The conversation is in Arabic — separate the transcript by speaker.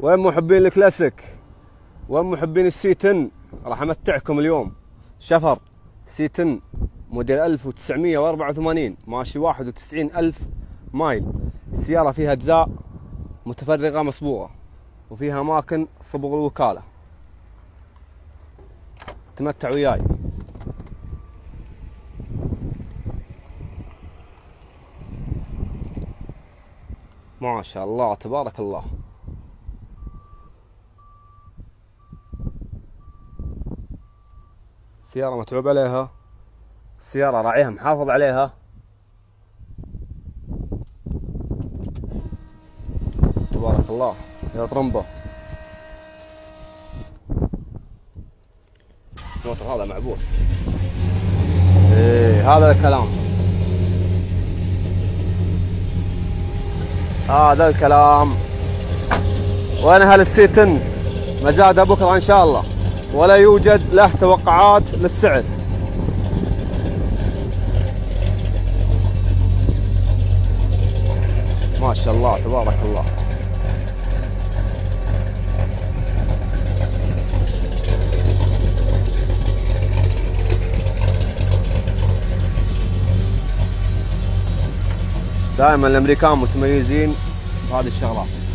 Speaker 1: وين محبين الكلاسيك؟ وين محبين السيتن؟ راح أمتعكم اليوم. شفر سيتن موديل 1984 ماشي 91 ألف mile. السيارة فيها أجزاء متفرغة مصبوغة وفيها أماكن صبغ الوكالة. تمتع وياي. ما شاء الله تبارك الله. سيارة متعوب عليها. سيارة راعيها محافظ عليها. تبارك الله يا طرمبة الموتر هذا معبوس إيه هذا الكلام. هذا الكلام. وين أهل السيتن؟ مزادها بكره إن شاء الله. ولا يوجد له توقعات للسعر. ما شاء الله تبارك الله. دائما الأمريكان متميزين بهذه الشغلات.